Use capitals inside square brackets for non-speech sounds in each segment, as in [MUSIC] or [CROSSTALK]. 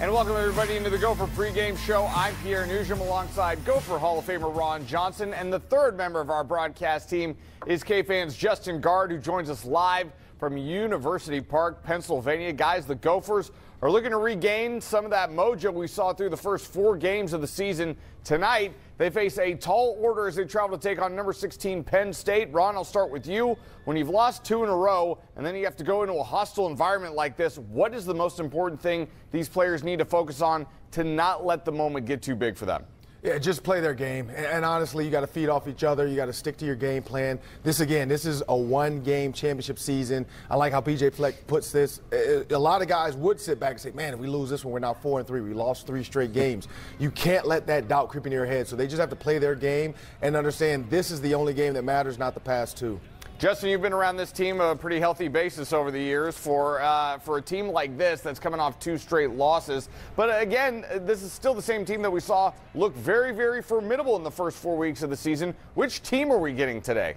And welcome everybody into the Gopher pregame show. I'm Pierre Nugent alongside Gopher Hall of Famer Ron Johnson. And the third member of our broadcast team is KFAN's Justin Gaard, who joins us live from University Park, Pennsylvania. Guys, the Gophers are looking to regain some of that mojo we saw through the first four games of the season. Tonight, they face a tall order as they travel to take on number 16 Penn State. Ron, I'll start with you. When you've lost two in a row and then you have to go into a hostile environment like this, what is the most important thing these players need to focus on to not let the moment get too big for them? Yeah, just play their game. And, honestly, you got to feed off each other. You got to stick to your game plan. This, again, this is a one game championship season. I like how PJ Fleck puts this. A lot of guys would sit back and say, man, if we lose this one, we're now four and three. We lost three straight games. You can't let that doubt creep into your head. So they just have to play their game and understand this is the only game that matters, not the past two. Justin, you've been around this team a pretty healthy basis over the years for uh, for a team like this that's coming off two straight losses. But again, this is still the same team that we saw look very, very formidable in the first four weeks of the season. Which team are we getting today?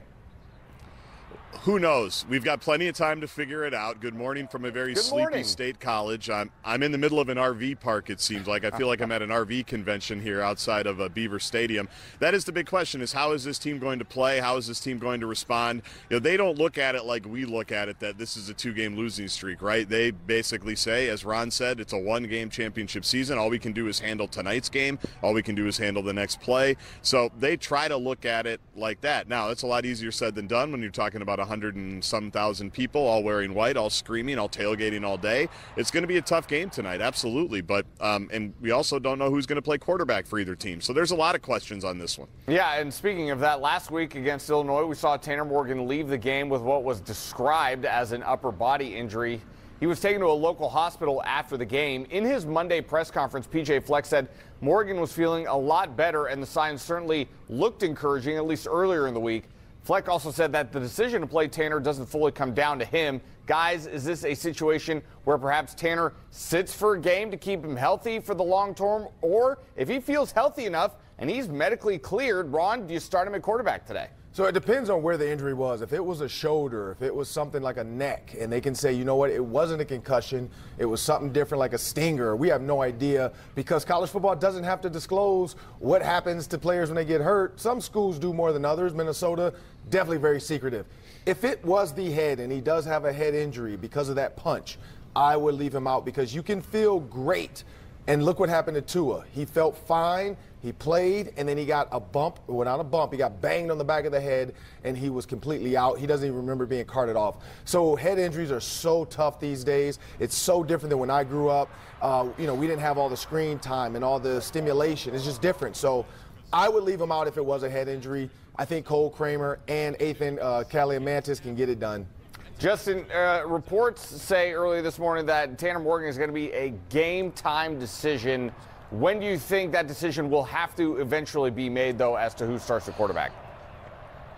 Who knows? We've got plenty of time to figure it out. Good morning from a very Good sleepy morning. state college. I'm I'm in the middle of an RV park. It seems like I feel like I'm at an RV convention here outside of a Beaver Stadium. That is the big question: is how is this team going to play? How is this team going to respond? You know, they don't look at it like we look at it that this is a two-game losing streak, right? They basically say, as Ron said, it's a one-game championship season. All we can do is handle tonight's game. All we can do is handle the next play. So they try to look at it like that. Now, that's a lot easier said than done when you're talking about 100 and some thousand people all wearing white, all screaming, all tailgating all day. It's going to be a tough game tonight, absolutely. But um, and we also don't know who's going to play quarterback for either team. So there's a lot of questions on this one. Yeah, and speaking of that, last week against Illinois, we saw Tanner Morgan leave the game with what was described as an upper body injury. He was taken to a local hospital after the game. In his Monday press conference, PJ Fleck said Morgan was feeling a lot better, and the signs certainly looked encouraging, at least earlier in the week. Fleck also said that the decision to play Tanner doesn't fully come down to him. Guys, is this a situation where perhaps Tanner sits for a game to keep him healthy for the long term? Or if he feels healthy enough and he's medically cleared, Ron, do you start him at quarterback today? So it depends on where the injury was. If it was a shoulder, if it was something like a neck, and they can say, you know what, it wasn't a concussion, it was something different like a stinger. We have no idea because college football doesn't have to disclose what happens to players when they get hurt. Some schools do more than others. Minnesota, definitely very secretive. If it was the head and he does have a head injury because of that punch, I would leave him out because you can feel great. And look what happened to Tua. He felt fine. He played, and then he got a bump. Well, not a bump. He got banged on the back of the head, and he was completely out. He doesn't even remember being carted off. So head injuries are so tough these days. It's so different than when I grew up. Uh, you know, we didn't have all the screen time and all the stimulation. It's just different. So I would leave him out if it was a head injury. I think Cole Kramer and Ethan uh, can get it done. Justin, uh, reports say earlier this morning that Tanner Morgan is going to be a game time decision. When do you think that decision will have to eventually be made, though, as to who starts the quarterback?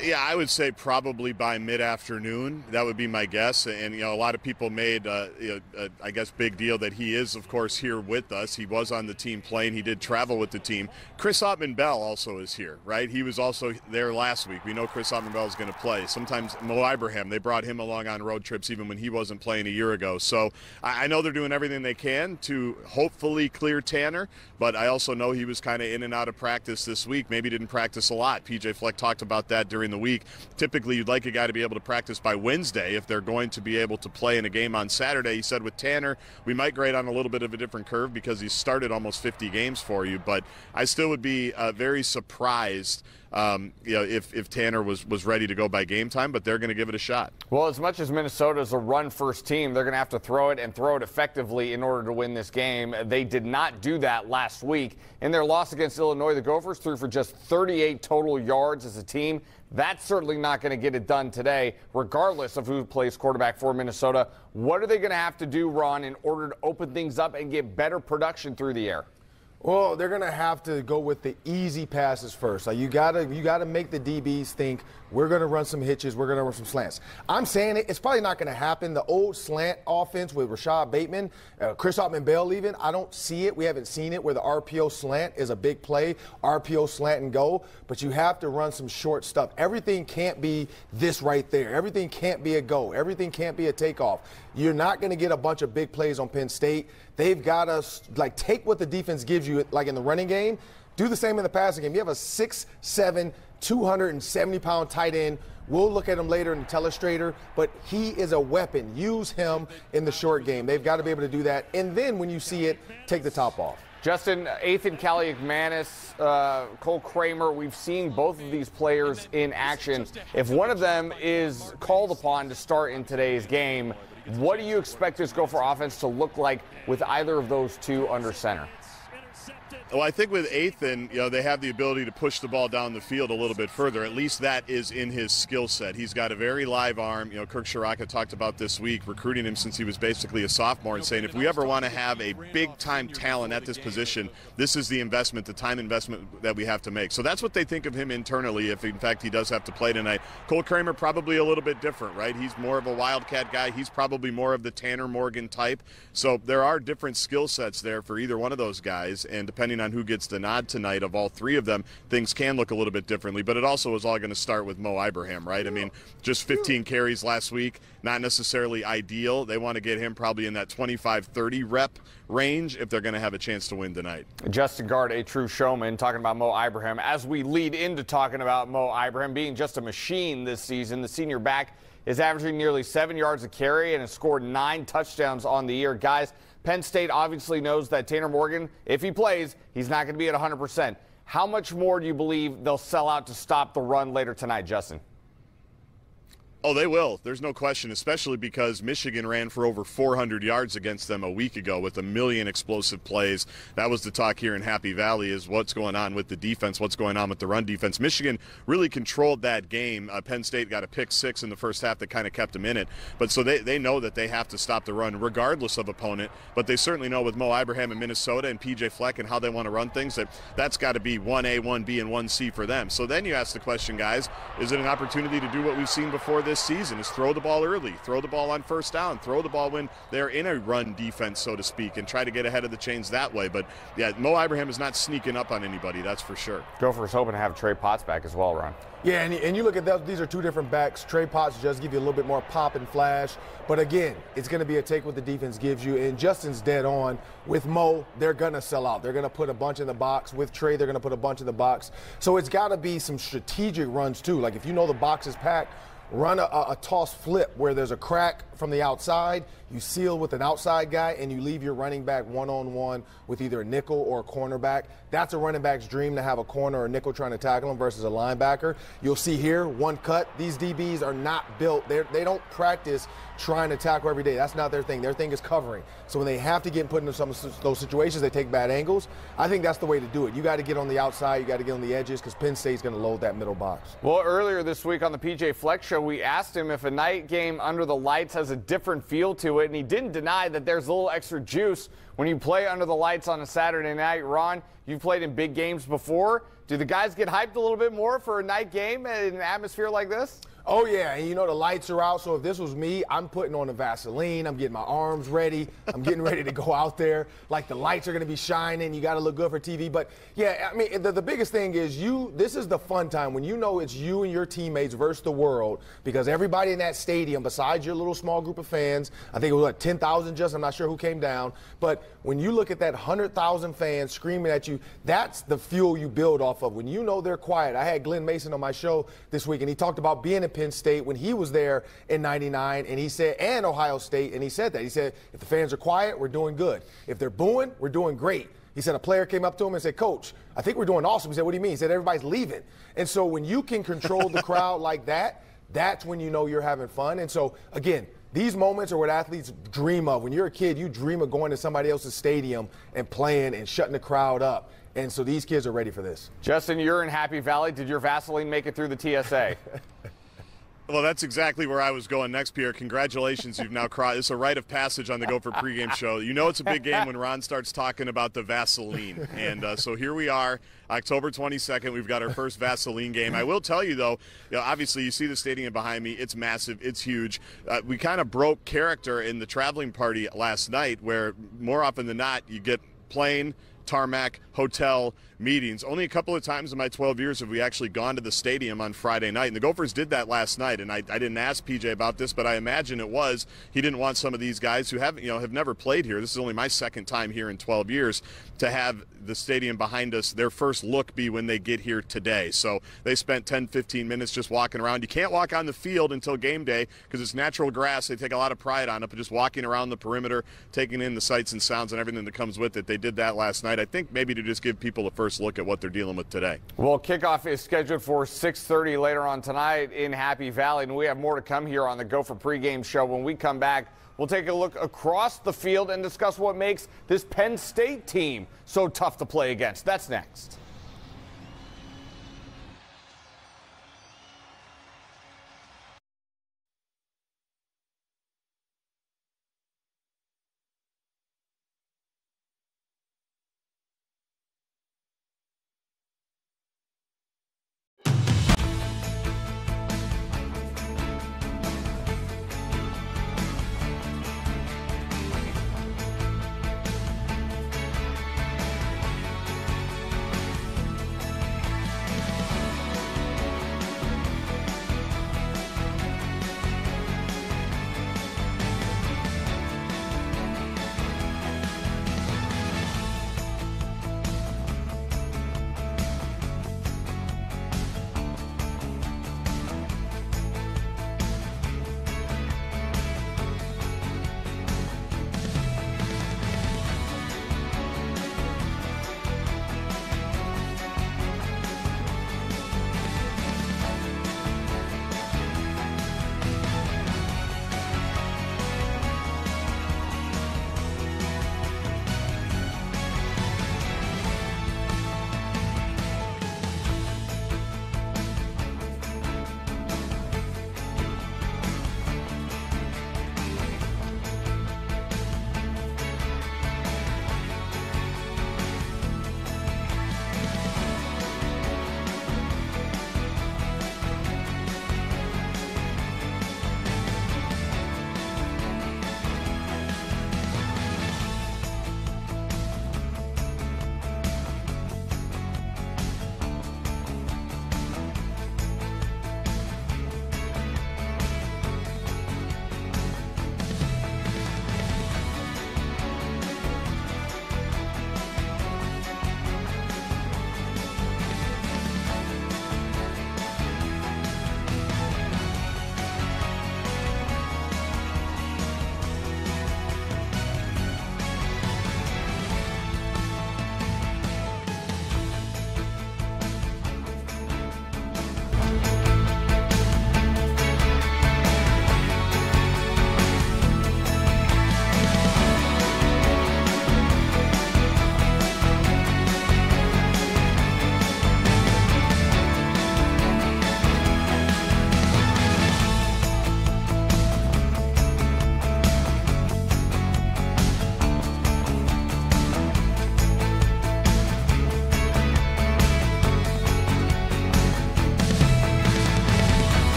Yeah, I would say probably by mid-afternoon. That would be my guess. And you know, a lot of people made, uh, you know, uh, I guess, big deal that he is, of course, here with us. He was on the team plane. He did travel with the team. Chris Autman-Bell also is here, right? He was also there last week. We know Chris Autman-Bell is going to play. Sometimes Mo Ibrahim, they brought him along on road trips even when he wasn't playing a year ago. So I, I know they're doing everything they can to hopefully clear Tanner. But I also know he was kind of in and out of practice this week. Maybe didn't practice a lot. PJ Fleck talked about that during the week. Typically, you'd like a guy to be able to practice by Wednesday if they're going to be able to play in a game on Saturday. He said with Tanner, we might grade on a little bit of a different curve because he started almost 50 games for you. But I still would be uh, very surprised um, you know, if, if Tanner was, was ready to go by game time, but they're going to give it a shot. Well, as much as Minnesota is a run first team, they're going to have to throw it and throw it effectively in order to win this game. They did not do that last week. In their loss against Illinois, the Gophers threw for just 38 total yards as a team. That's certainly not going to get it done today, regardless of who plays quarterback for Minnesota. What are they going to have to do, Ron, in order to open things up and get better production through the air? Well, they're gonna have to go with the easy passes first. Like you gotta, you gotta make the DBs think we're gonna run some hitches, we're gonna run some slants. I'm saying it, it's probably not gonna happen. The old slant offense with Rashod Bateman, uh, Chris Autman-Bell, even I don't see it. We haven't seen it where the RPO slant is a big play, RPO slant and go. But you have to run some short stuff. Everything can't be this right there. Everything can't be a go. Everything can't be a takeoff. You're not gonna get a bunch of big plays on Penn State. They've got us like take what the defense gives you, like in the running game. Do the same in the passing game. You have a 6'7", 270 pound tight end. We'll look at him later in the telestrator, but he is a weapon. Use him in the short game. They've got to be able to do that. And then when you see it, take the top off. Justin, Athan Kaliakmanis, uh, Cole Kramer, we've seen both of these players in action. If one of them is called upon to start in today's game, what do you expect this Gopher offense to look like with either of those two under center? Well, I think with Athan, you know, they have the ability to push the ball down the field a little bit further. At least that is in his skill set. He's got a very live arm. You know, Kirk Ciarrocca talked about this week, recruiting him since he was basically a sophomore and saying if we ever want to have a big time talent at this position, this is the investment, the time investment that we have to make. So that's what they think of him internally if in fact he does have to play tonight. Cole Kramer probably a little bit different, right? He's more of a wildcat guy. He's probably more of the Tanner Morgan type. So there are different skill sets there for either one of those guys and depending on who gets the nod tonight of all three of them, things can look a little bit differently. But it also is all going to start with Mo Ibrahim, right? I mean, just 15 carries last week, not necessarily ideal. They want to get him probably in that 25 30 rep range if they're going to have a chance to win tonight. Justin Gaard, a true showman, talking about Mo Ibrahim. As we lead into talking about Mo Ibrahim being just a machine this season, the senior back is averaging nearly seven yards a carry and has scored nine touchdowns on the year. Guys, Penn State obviously knows that Tanner Morgan, if he plays, he's not going to be at 100%. How much more do you believe they'll sell out to stop the run later tonight, Justin? Oh, they will. There's no question, especially because Michigan ran for over 400 yards against them a week ago with a million explosive plays. That was the talk here in Happy Valley is what's going on with the defense, what's going on with the run defense. Michigan really controlled that game. Uh, Penn State got a pick six in the first half that kind of kept them in it. But so they, they know that they have to stop the run regardless of opponent. But they certainly know with Mo Ibrahim in Minnesota and PJ Fleck and how they want to run things that that's got to be 1A, 1B, and 1C for them. So then you ask the question, guys, is it an opportunity to do what we've seen before this season is throw the ball early, throw the ball on first down, throw the ball when they're in a run defense, so to speak, and try to get ahead of the chains that way. But yeah, Mo Ibrahim is not sneaking up on anybody, that's for sure. Gophers hoping to have Trey Potts back as well, Ron. Yeah, and, and you look at those, these are two different backs. Trey Potts just give you a little bit more pop and flash. But again, it's going to be a take what the defense gives you. And Justin's dead on. With Mo, they're going to sell out. They're going to put a bunch in the box. With Trey, they're going to put a bunch in the box. So it's got to be some strategic runs, too. Like if you know the box is packed, run a, a, toss flip where there's a crack from the outside, you seal with an outside guy, and you leave your running back one on one with either a nickel or a cornerback. That's a running back's dream to have a corner or a nickel trying to tackle him versus a linebacker. You'll see here one cut. These DBs are not built. They're, they don't practice trying to tackle every day. That's not their thing. Their thing is covering. So when they have to get put into some of those situations, they take bad angles. I think that's the way to do it. You got to get on the outside. You got to get on the edges because Penn State's going to load that middle box. Well, earlier this week on the PJ Fleck's show, we asked him if a night game under the lights has a different feel to it, and he didn't deny that there's a little extra juice when you play under the lights on a Saturday night. Ron, you've played in big games before. Do the guys get hyped a little bit more for a night game in an atmosphere like this? Oh yeah, and you know the lights are out. So if this was me, I'm putting on the Vaseline. I'm getting my arms ready. I'm getting ready to go out there. Like the lights are going to be shining. You got to look good for TV. But yeah, I mean the, the biggest thing is you. This is the fun time when you know it's you and your teammates versus the world because everybody in that stadium, besides your little small group of fans, I think it was like 10,000 just. I'm not sure who came down, but when you look at that 100,000 fans screaming at you, that's the fuel you build off of. When you know they're quiet. I had Glenn Mason on my show this week, and he talked about being in Penn State when he was there in 99, and he said, and Ohio State, and he said that. He said, if the fans are quiet, we're doing good. If they're booing, we're doing great. He said a player came up to him and said, Coach, I think we're doing awesome. He said, What do you mean? He said, Everybody's leaving. And so when you can control the crowd [LAUGHS] like that, that's when you know you're having fun. And so, again, these moments are what athletes dream of. When you're a kid, you dream of going to somebody else's stadium and playing and shutting the crowd up. And so these kids are ready for this. Justin, you're in Happy Valley. Did your Vaseline make it through the TSA? [LAUGHS] Well, that's exactly where I was going next, Pierre. Congratulations, you've now crossed. It's a rite of passage on the Gopher pregame show. You know it's a big game when Ron starts talking about the Vaseline, and uh, so here we are, October 22nd. We've got our first Vaseline game. I will tell you though, you know, obviously you see the stadium behind me. It's massive. It's huge. Uh, we kind of broke character in the traveling party last night, where more often than not you get plane, tarmac, hotel meetings. Only a couple of times in my 12 years have we actually gone to the stadium on Friday night. And the Gophers did that last night. And I, I didn't ask PJ about this, but I imagine it was he didn't want some of these guys who haven't, you know have never played here. This is only my second time here in 12 years to have the stadium behind us. Their first look be when they get here today. So they spent 10, 15 minutes just walking around. You can't walk on the field until game day because it's natural grass. They take a lot of pride on it, but just walking around the perimeter, taking in the sights and sounds and everything that comes with it. They did that last night. I think maybe to just give people a first look at what they're dealing with today. Well, kickoff is scheduled for 6:30 later on tonight in Happy Valley, and we have more to come here on the Gopher pregame show. When we come back, we'll take a look across the field and discuss what makes this Penn State team so tough to play against. That's next.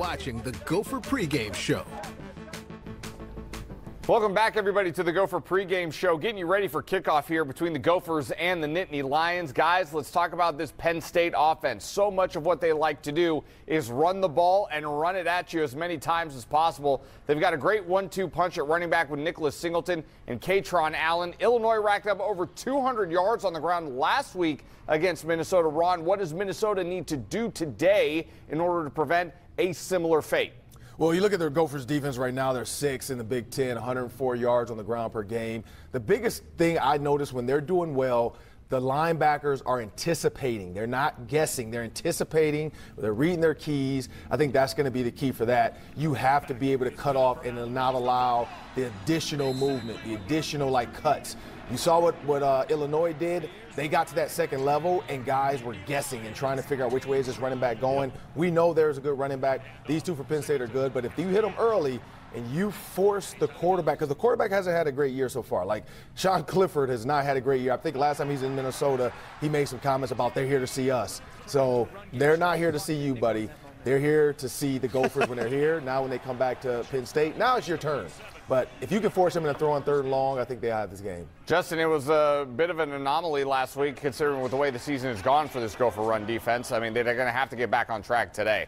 Watching the Gopher pregame show. Welcome back, everybody, to the Gopher pregame show. Getting you ready for kickoff here between the Gophers and the Nittany Lions. Guys, let's talk about this Penn State offense. So much of what they like to do is run the ball and run it at you as many times as possible. They've got a great one-two punch at running back with Nicholas Singleton and Kaytron Allen. Illinois racked up over 200 yards on the ground last week against Minnesota. Ron, what does Minnesota need to do today in order to prevent a similar fate? Well, you look at their Gophers defense right now, they're six in the Big Ten, 104 yards on the ground per game. The biggest thing I notice when they're doing well, the linebackers are anticipating. They're not guessing. They're anticipating. They're reading their keys. I think that's going to be the key for that. You have to be able to cut off and not allow the additional movement, the additional like cuts. You saw what, what uh, Illinois did. They got to that second level, and guys were guessing and trying to figure out which way is this running back going. We know there's a good running back. These two for Penn State are good, but if you hit them early and you force the quarterback, because the quarterback hasn't had a great year so far. Like Sean Clifford has not had a great year. I think last time he's in Minnesota, he made some comments about they're here to see us. So they're not here to see you, buddy. They're here to see the Gophers when they're here. Now, when they come back to Penn State, now it's your turn. But if you can force them to throw on third and long, I think they have this game. Justin, it was a bit of an anomaly last week, considering with the way the season has gone for this Gopher run defense. I mean, they're going to have to get back on track today.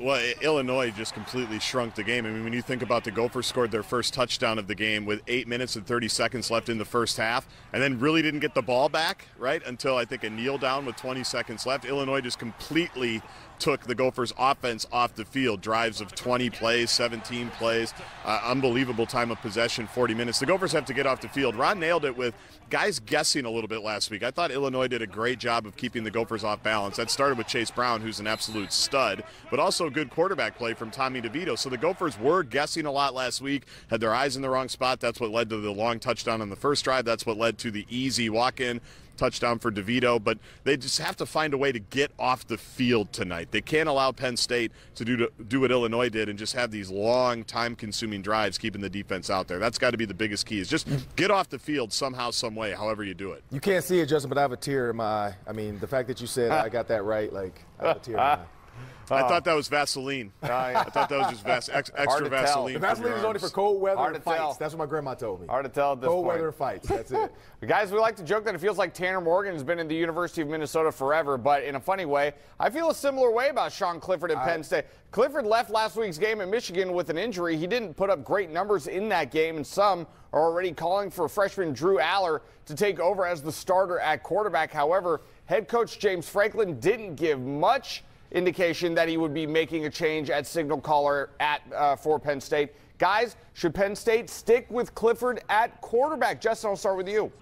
Well, Illinois just completely shrunk the game. I mean, when you think about the Gophers scored their first touchdown of the game with eight minutes and 30 seconds left in the first half, and then really didn't get the ball back, right, until I think a kneel down with 20 seconds left. Illinois just completely took the Gophers offense off the field. Drives of 20 plays, 17 plays, uh, unbelievable time of possession, 40 minutes. The Gophers have to get off the field. Ron nailed it with guys guessing a little bit last week. I thought Illinois did a great job of keeping the Gophers off balance. That started with Chase Brown, who's an absolute stud, but also good quarterback play from Tommy DeVito. So the Gophers were guessing a lot last week, had their eyes in the wrong spot. That's what led to the long touchdown on the first drive. That's what led to the easy walk in touchdown for DeVito, but they just have to find a way to get off the field tonight. They can't allow Penn State to do, do what Illinois did and just have these long, time consuming drives keeping the defense out there. That's got to be the biggest key is just mm. get off the field somehow, some way, however you do it. You can't see it, Justin, but I have a tear in my eye. I mean, the fact that you said [LAUGHS] I got that right, like, I have a tear in my eye. I thought that was Vaseline. [LAUGHS] Uh, yeah. I thought that was just vas- ex- extra Vaseline. The Vaseline is only for cold weather Hard and fights. Tell. That's what my grandma told me. Hard to tell at this cold point. weather fights. That's it. [LAUGHS] Guys, we like to joke that it feels like Tanner Morgan has been in the University of Minnesota forever, but in a funny way, I feel a similar way about Sean Clifford at Penn State. Clifford left last week's game at Michigan with an injury. He didn't put up great numbers in that game, and some are already calling for freshman Drew Allar to take over as the starter at quarterback. However, head coach James Franklin didn't give much indication that he would be making a change at signal caller at uh, for Penn State. Guys, should Penn State stick with Clifford at quarterback? Justin, I'll start with you.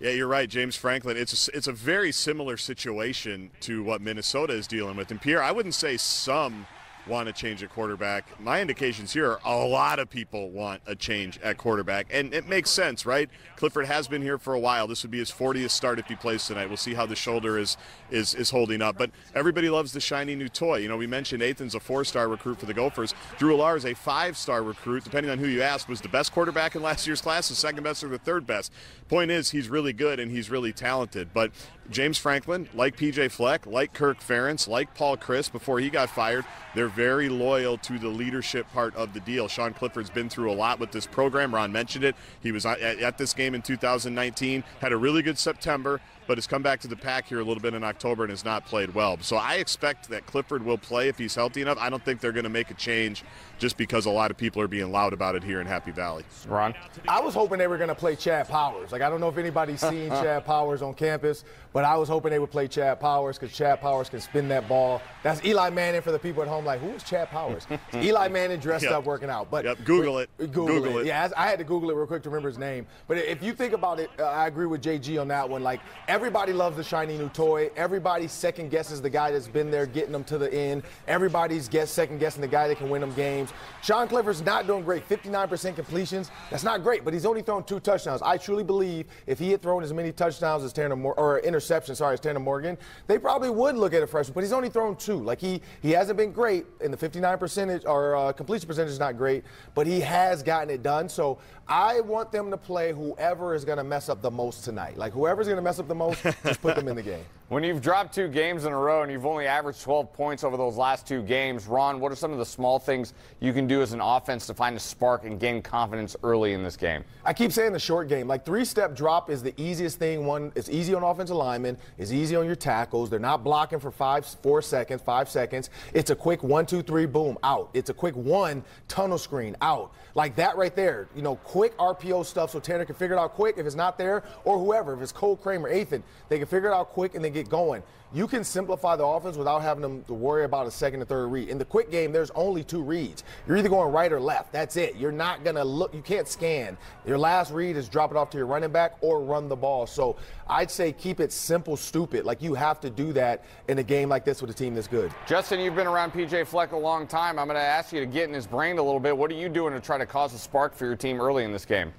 Yeah, you're right, James Franklin. It's a, it's a very similar situation to what Minnesota is dealing with. And Pierre, I wouldn't say some want to change a quarterback. My indications here are a lot of people want a change at quarterback, and it makes sense, right? Clifford has been here for a while. This would be his 40th start if he plays tonight. We'll see how the shoulder is is is holding up. But everybody loves the shiny new toy. You know, we mentioned Nathan's a four-star recruit for the Gophers. Drew Allar is a five-star recruit. Depending on who you ask, was the best quarterback in last year's class, the second best, or the third best. Point is, he's really good and he's really talented. But James Franklin, like PJ Fleck, like Kirk Ferentz, like Paul Chryst before he got fired, they're very loyal to the leadership part of the deal. Sean Clifford's been through a lot with this program. Ron mentioned it. He was at, at this game in 2019, had a really good September, but has come back to the pack here a little bit in October and has not played well. So I expect that Clifford will play if he's healthy enough. I don't think they're going to make a change just because a lot of people are being loud about it here in Happy Valley. Ron? I was hoping they were going to play Chad Powers. Like, I don't know if anybody's seen [LAUGHS] Chad Powers on campus, but I was hoping they would play Chad Powers because Chad Powers can spin that ball. That's Eli Manning for the people at home. Like, who is Chad Powers? [LAUGHS] Eli Manning dressed yep. up working out. But yep. Google it. Google, Google it. it. Yeah, I had to Google it real quick to remember his name. But if you think about it, uh, I agree with JG on that one. Like, everybody loves the shiny new toy. Everybody second guesses the guy that's been there getting them to the end. Everybody's guess second guessing the guy that can win them games. Sean Clifford's not doing great. 59% completions. That's not great, but he's only thrown two touchdowns. I truly believe if he had thrown as many touchdowns as Tanner Mor- or interceptions, sorry, as Tanner Morgan, they probably would look at a freshman. But he's only thrown two. Like he he hasn't been great, and the 59 percentage or uh, completion percentage is not great, but he has gotten it done. So I want them to play whoever is going to mess up the most tonight. Like whoever's going to mess up the most, [LAUGHS] just put them in the game. When you've dropped two games in a row and you've only averaged 12 points over those last two games, Ron, what are some of the small things you can do as an offense to find a spark and gain confidence early in this game? I keep saying the short game. Like three step drop is the easiest thing. One, it's easy on offensive linemen, it's easy on your tackles. They're not blocking for five, four seconds, five seconds. It's a quick one, two, three, boom, out. It's a quick one tunnel screen out. Like that right there. You know, quick RPO stuff so Tanner can figure it out quick if it's not there, or whoever, if it's Cole Kramer, Ethan, they can figure it out quick and then get going. You can simplify the offense without having them to worry about a second or third read. In the quick game, there's only two reads. You're either going right or left. That's it. You're not going to look, you can't scan. Your last read is drop it off to your running back or run the ball. So I'd say keep it simple, stupid. Like you have to do that in a game like this with a team that's good. Justin, you've been around PJ Fleck a long time. I'm going to ask you to get in his brain a little bit. What are you doing to try to cause a spark for your team early in this game?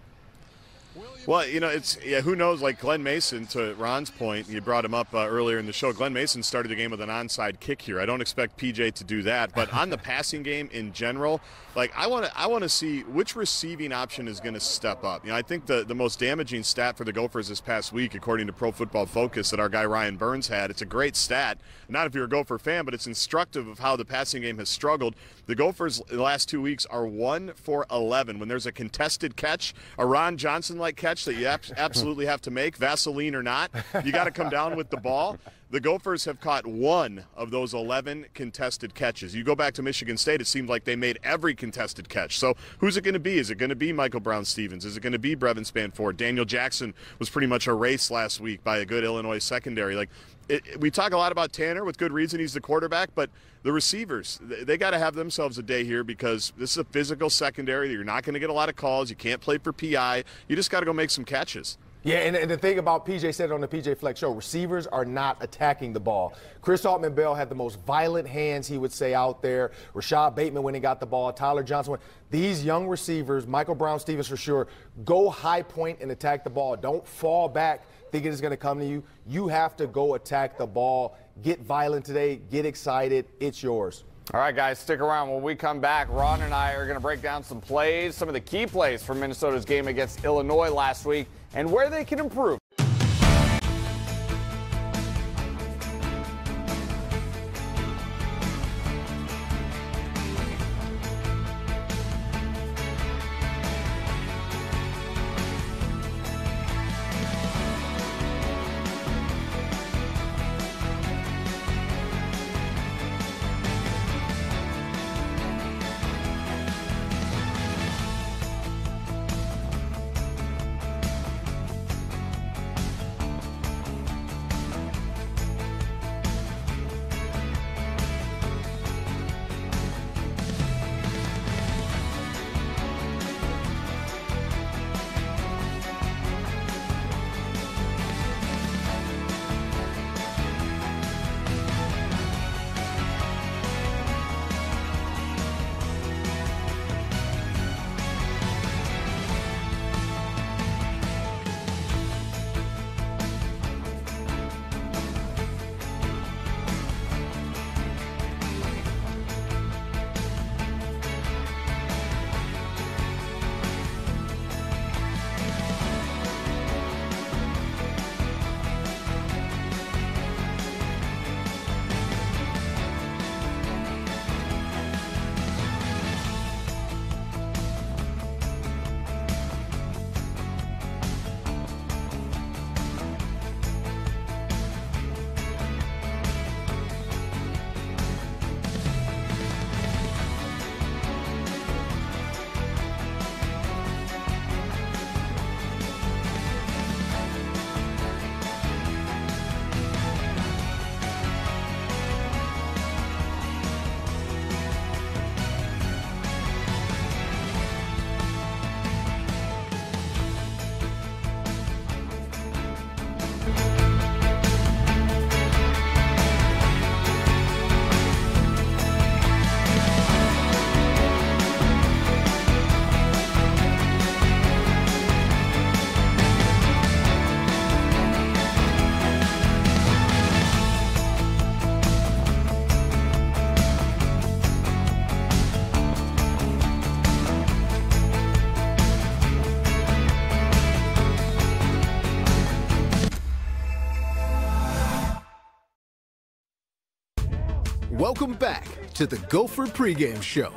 Well, you know, it's yeah. Who knows? Like Glenn Mason, to Ron's point, you brought him up uh, earlier in the show. Glenn Mason started the game with an onside kick here. I don't expect PJ to do that, but on the [LAUGHS] passing game in general, like I want to, I want to see which receiving option is going to step up. You know, I think the the most damaging stat for the Gophers this past week, according to Pro Football Focus, that our guy Ryan Burns had. It's a great stat, not if you're a Gopher fan, but it's instructive of how the passing game has struggled. The Gophers the last two weeks are one for 11 when there's a contested catch, a Ron Johnson like catch that you absolutely have to make, Vaseline or not. You got to come down with the ball. The Gophers have caught one of those 11 contested catches. You go back to Michigan State, it seemed like they made every contested catch. So who's it going to be? Is it going to be Michael Brown-Stephens? Is it going to be Brevyn Spann-Ford? Daniel Jackson was pretty much erased last week by a good Illinois secondary. Like it, we talk a lot about Tanner with good reason. He's the quarterback, but the receivers, they, they got to have themselves a day here because this is a physical secondary. You're not going to get a lot of calls. You can't play for PI. You just got to go make some catches. Yeah, and, and, the thing about PJ said it on the PJ Fleck's show, receivers are not attacking the ball. Chris Autman-Bell had the most violent hands, he would say, out there. Rashod Bateman when he got the ball, Tyler Johnson. These young receivers, Michael Brown-Stephens for sure, go high point and attack the ball. Don't fall back thinking it's going to come to you. You have to go attack the ball. Get violent today. Get excited. It's yours. All right, guys, stick around. When we come back, Ron and I are going to break down some plays, some of the key plays from Minnesota's game against Illinois last week, and where they can improve. Welcome back to the Gopher pregame show.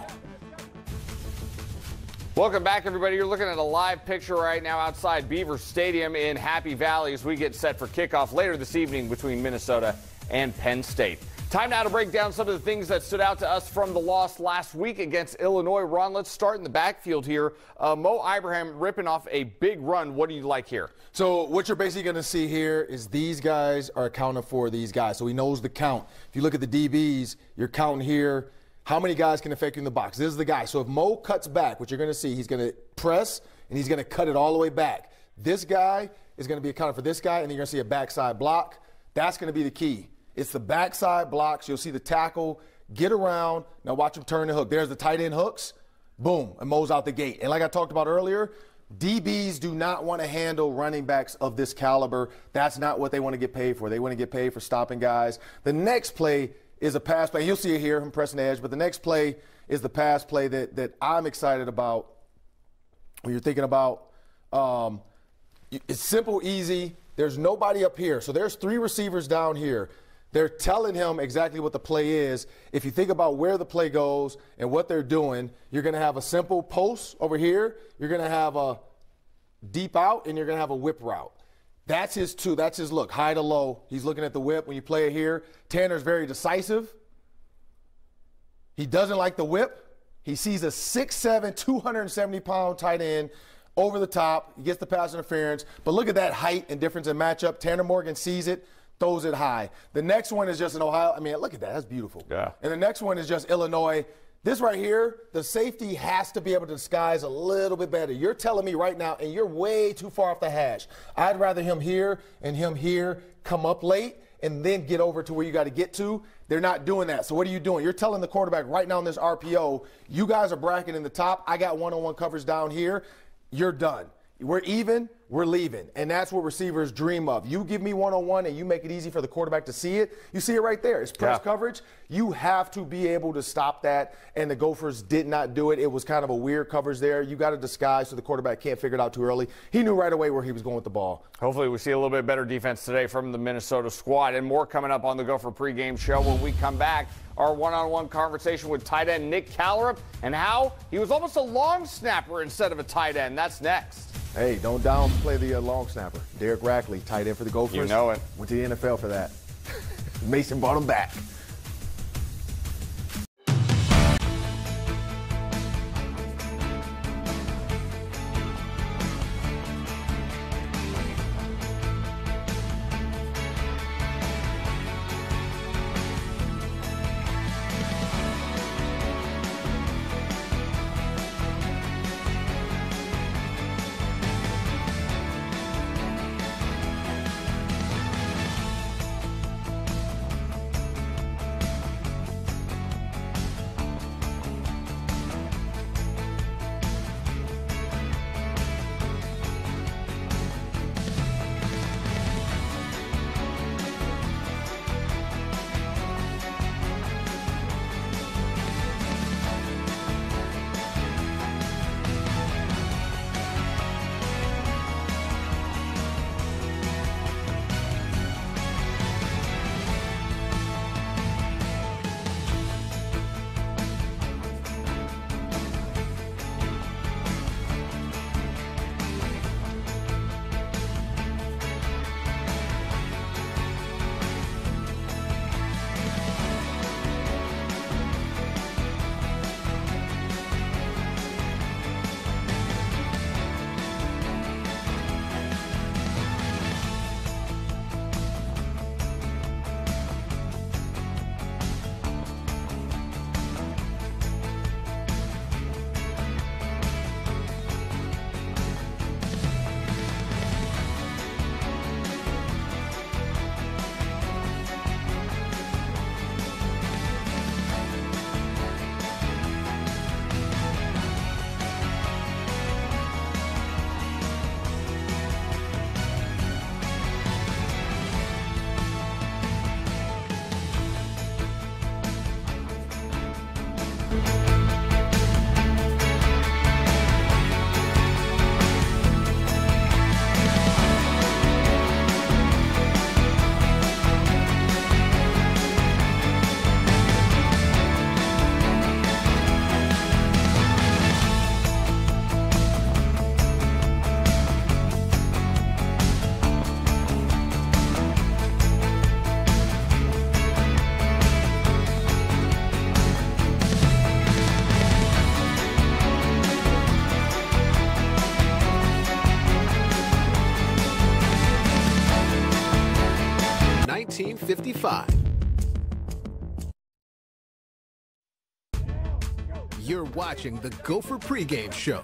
Welcome back, everybody. You're looking at a live picture right now outside Beaver Stadium in Happy Valley as we get set for kickoff later this evening between Minnesota and Penn State. Time now to break down some of the things that stood out to us from the loss last week against Illinois. Ron, let's start in the backfield here. Uh, Mo Ibrahim ripping off a big run. What do you like here? So what you're basically going to see here is these guys are accounting for these guys. So he knows the count. If you look at the DBs, you're counting here. How many guys can affect you in the box? This is the guy. So if Mo cuts back, what you're going to see, he's going to press and he's going to cut it all the way back. This guy is going to be accounted for this guy, and you're going to see a backside block. That's going to be the key. It's the backside blocks. You'll see the tackle get around. Now watch him turn the hook. There's the tight end hooks. Boom, and Mo's out the gate. And like I talked about earlier, DBs do not want to handle running backs of this caliber. That's not what they want to get paid for. They want to get paid for stopping guys. The next play is a pass play. You'll see it here, I'm pressing the edge, but the next play is the pass play that, that I'm excited about when you're thinking about um, it's simple, easy. There's nobody up here. So there's three receivers down here. They're telling him exactly what the play is. If you think about where the play goes and what they're doing, you're going to have a simple post over here. You're going to have a deep out, and you're going to have a whip route. That's his two. That's his look. High to low. He's looking at the whip when you play it here. Tanner's very decisive. He doesn't like the whip. He sees a 6'7, 270 pound tight end over the top. He gets the pass interference. But look at that height and difference in matchup. Tanner Morgan sees it throws it high. The next one is just in Ohio. I mean, look at that. That's beautiful. Yeah. And the next one is just Illinois. This right here, the safety has to be able to disguise a little bit better. You're telling me right now, and you're way too far off the hash. I'd rather him here and him here come up late and then get over to where you got to get to. They're not doing that. So what are you doing? You're telling the quarterback right now in this RPO, you guys are bracketing the top. I got one-on-one coverage down here. You're done. We're even, we're leaving. And that's what receivers dream of. You give me one on one and you make it easy for the quarterback to see it. You see it right there. It's press yeah. coverage. You have to be able to stop that. And the Gophers did not do it. It was kind of a weird coverage there. You got to disguise so the quarterback can't figure it out too early. He knew right away where he was going with the ball. Hopefully, we see a little bit better defense today from the Minnesota squad. And more coming up on the Gopher pregame show when we come back our one on one conversation with tight end Nick Kallerup and how he was almost a long snapper instead of a tight end. That's next. Hey, don't downplay the uh, long snapper. Derek Rackley, tight end for the Gophers. You know it. Went to the NFL for that. [LAUGHS] Mason brought him back. Watching the Gopher pregame show.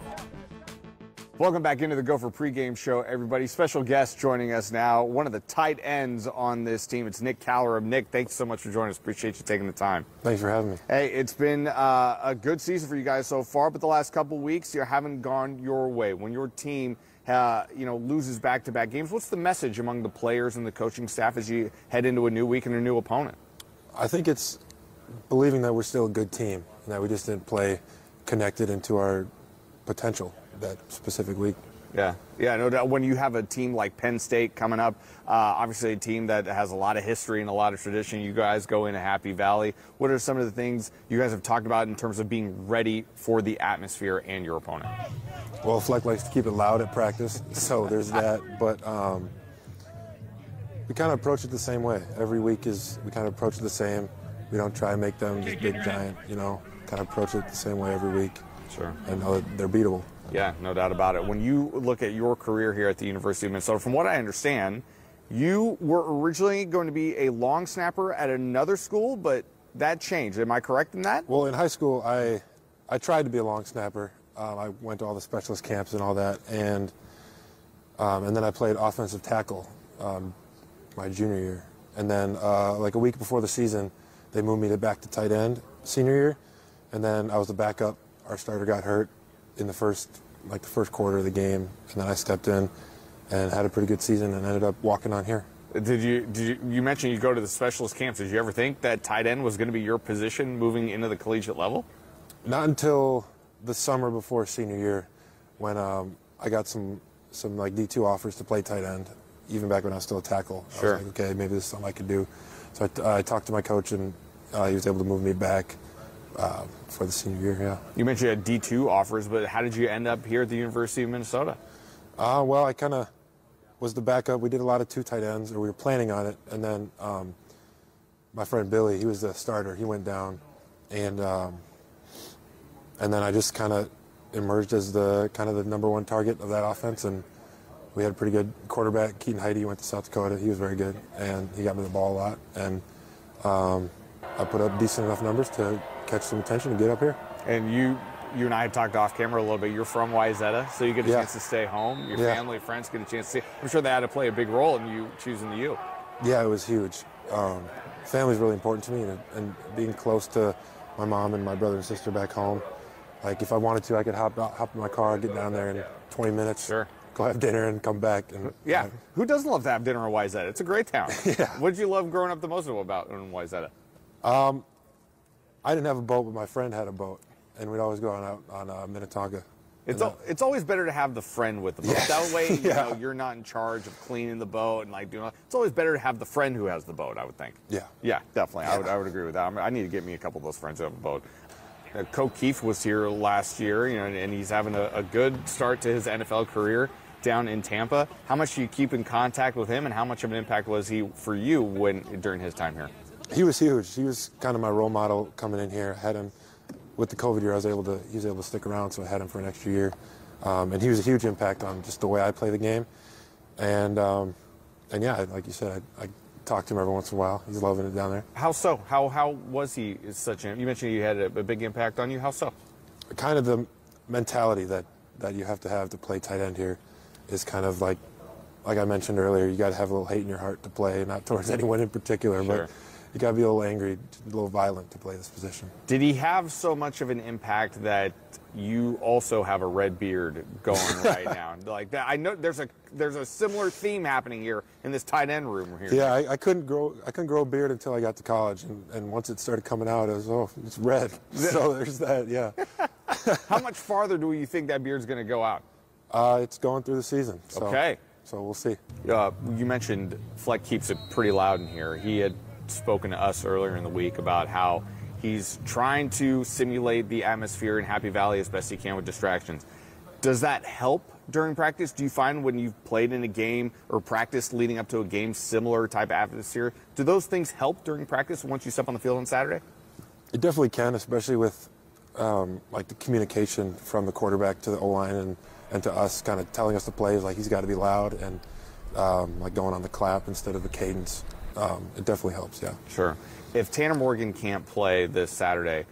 Welcome back into the Gopher pregame show, everybody. Special guest joining us now, one of the tight ends on this team. It's Nick Kallerup. Nick, thanks so much for joining us. Appreciate you taking the time. Thanks for having me. Hey, it's been uh, a good season for you guys so far, but the last couple weeks you haven't gone your way. When your team, uh, you know, loses back-to-back games, what's the message among the players and the coaching staff as you head into a new week and a new opponent? I think it's believing that we're still a good team and that we just didn't play connected into our potential that specific week. Yeah, yeah, no doubt. When you have a team like Penn State coming up, uh, obviously a team that has a lot of history and a lot of tradition, you guys go into Happy Valley. What are some of the things you guys have talked about in terms of being ready for the atmosphere and your opponent? Well, Fleck likes to keep it loud at practice, so there's that. [LAUGHS] But um, we kind of approach it the same way. Every week is we kind of approach it the same. We don't try and make them this big giant, you know. Kind of approach it the same way every week. Sure. And know that they're beatable. Yeah, no doubt about it. When you look at your career here at the University of Minnesota, from what I understand, you were originally going to be a long snapper at another school, but that changed. Am I correct in that? Well, in high school, I I tried to be a long snapper. Um, I went to all the specialist camps and all that, and um, and then I played offensive tackle um, my junior year. And then uh, like a week before the season, they moved me to back to tight end senior year, and then I was the backup. Our starter got hurt in the first like the first quarter of the game, and then I stepped in and had a pretty good season and ended up walking on here. Did you, did you, you mentioned you go to the specialist camps. Did you ever think that tight end was going to be your position moving into the collegiate level? Not until the summer before senior year, when um, I got some some like D2 offers to play tight end, even back when I was still a tackle. Sure. I was like, okay, maybe this is something I could do. So I, t- I talked to my coach, and uh, he was able to move me back uh, for the senior year. Yeah. You mentioned you had D2 offers, but how did you end up here at the University of Minnesota? Uh, well, I kind of was the backup. We did a lot of two tight ends, or we were planning on it, and then um, my friend Billy, he was the starter. He went down, and um, and then I just kind of emerged as the kind of the number one target of that offense, and we had a pretty good quarterback. Keaton Heide went to South Dakota. He was very good, and he got me the ball a lot, and um, I put up decent enough numbers to catch some attention and get up here. And you, you and I had talked off camera a little bit. You're from Wayzata, so you get a Yeah. chance to stay home. Your Yeah. family, friends get a chance to see. I'm sure they had to play a big role in you choosing the U. Yeah, it was huge. Um, family's really important to me, and, and being close to my mom and my brother and sister back home. Like if I wanted to, I could hop out, hop in my car, get down there in 20 minutes, Sure. go have dinner, and come back. And Yeah. Who doesn't love to have dinner in Wayzata? It's a great town. [LAUGHS] Yeah. What did you love growing up the most about in Wayzata? I didn't have a boat, but my friend had a boat, and we'd always go on out on uh, Minnetonka. It's, al- it's always better to have the friend with the boat. That way, [LAUGHS] you Yeah. know, you're not in charge of cleaning the boat and like doing. all- It's always better to have the friend who has the boat. I would think. Yeah. Yeah, definitely. I would. I would agree with that. I, mean, I need to get me a couple of those friends who have a boat. Uh, Ko Kieft was here last year, you know, and, and he's having a, a good start to his NFL career down in Tampa. How much do you keep in contact with him, and how much of an impact was he for you when during his time here? He was huge. He was kind of my role model coming in here. I had him with the COVID year. I was able to he was able to stick around, so I had him for an extra year. Um, and he was a huge impact on just the way I play the game. And um, and yeah, like you said, I, I talk to him every once in a while. He's loving it down there. How so? How how was he such a? You mentioned you had a, a big impact on you. How so? Kind of the mentality that that you have to have to play tight end here is kind of like like I mentioned earlier. You got to have a little hate in your heart to play, not [LAUGHS] towards anyone in particular, Sure. but you got to be a little angry, a little violent to play this position. Did he have so much of an impact that you also have a red beard going [LAUGHS] right now? Like that, I know there's a there's a similar theme happening here in this tight end room here. Yeah, I, I couldn't grow I couldn't grow a beard until I got to college, and, and once it started coming out, it was oh, it's red. [LAUGHS] So there's that. Yeah, [LAUGHS] How much farther do you think that beard's going to go out? uh, it's going through the season. So, Okay. So we'll see. Uh, you mentioned Fleck keeps it pretty loud in here. He had spoken to us earlier in the week about how he's trying to simulate the atmosphere in Happy Valley as best he can with distractions. Does that help during practice? Do you find when you've played in a game or practice leading up to a game similar type atmosphere, do those things help during practice once you step on the field on Saturday? It definitely can, especially with um, like the communication from the quarterback to the O line and, and to us, kind of telling us the plays. Like he's got to be loud and um, like going on the clap instead of the cadence. Um, it definitely helps. Yeah. Sure. If Tanner Morgan can't play this Saturday,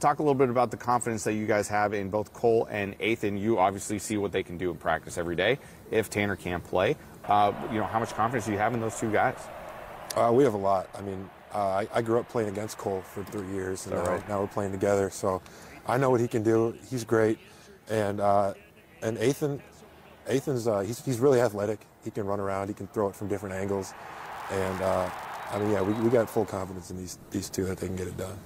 talk a little bit about the confidence that you guys have in both Cole and Athan. You obviously see what they can do in practice every day. If Tanner can't play, uh, you know how much confidence do you have in those two guys? Uh, we have a lot. I mean, uh, I, I, grew up playing against Cole for three years, and now, right? now, we're playing together. So I know what he can do. He's great, and uh, and Athan, Athan's uh, he's, he's really athletic. He can run around. He can throw it from different angles, and uh, I mean, yeah, we, we got full confidence in these these two that they can get it done.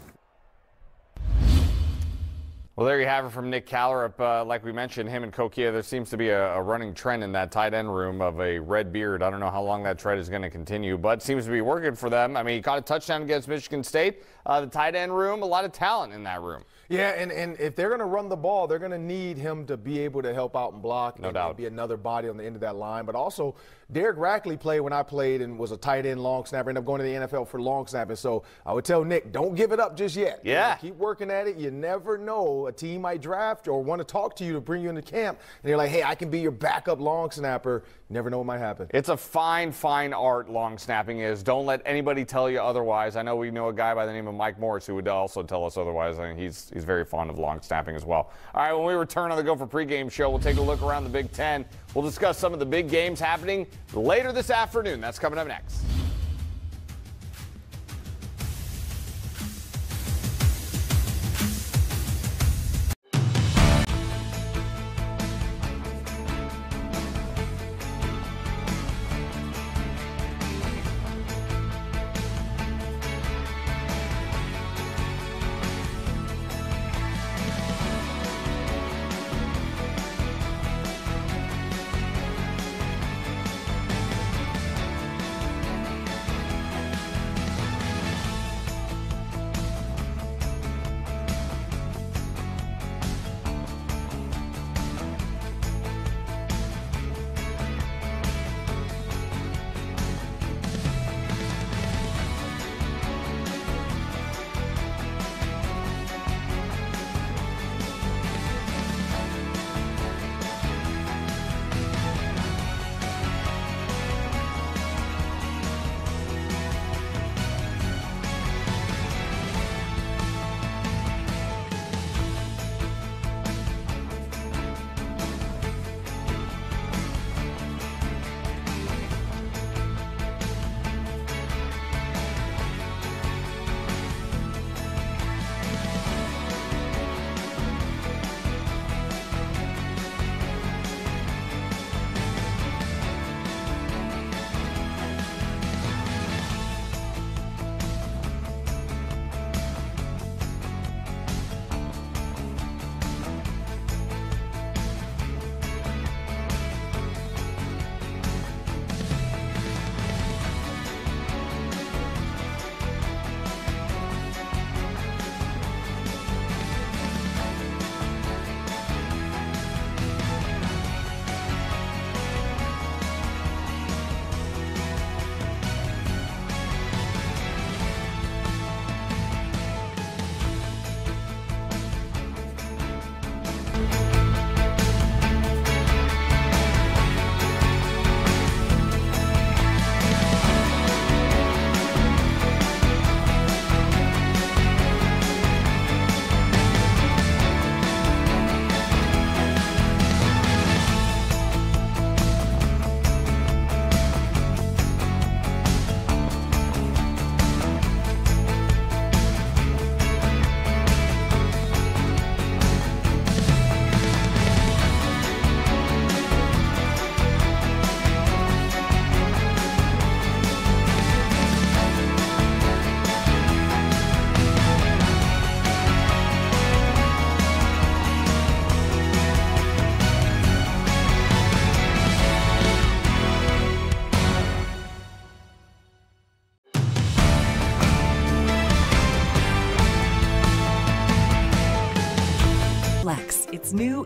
Well, there you have it from Nick Kallerup. Uh, like we mentioned, him and Ko Kieft, there seems to be a, a, running trend in that tight end room of a red beard. I don't know how long that trend is going to continue, but seems to be working for them. I mean, he caught a touchdown against Michigan State. Uh, the tight end room, a lot of talent in that room. Yeah, and, and if they're going to run the ball, they're going to need him to be able to help out and block. No and, doubt. be another body on the end of that line. But also, Derek Rackley played when I played and was a tight end long snapper. Ended up going to the NFL for long snapping. So I would tell Nick, don't give it up just yet. Yeah. You know, keep working at it. You never know. A team might draft or want to talk to you to bring you into camp. And you're like, hey, I can be your backup long snapper. Never know what might happen. It's a fine, fine art, long snapping is. Don't let anybody tell you otherwise. I know we know a guy by the name of Mike Morris who would also tell us otherwise. Mean, he's, he's very fond of long snapping as well. All right, when we return on the Gopher pregame show, we'll take a look around the Big Ten. We'll discuss some of the big games happening later this afternoon. That's coming up next.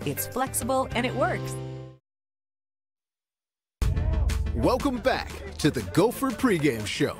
It's flexible and it works. Welcome back to the Gopher pregame show.